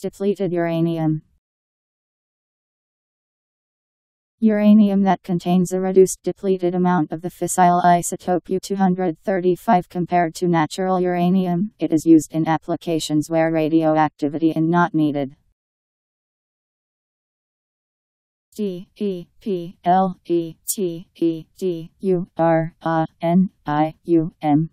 Depleted uranium. Uranium that contains a reduced depleted amount of the fissile isotope U-235 compared to natural uranium. It is used in applications where radioactivity is not needed. D E P L E T E D U R A N I U M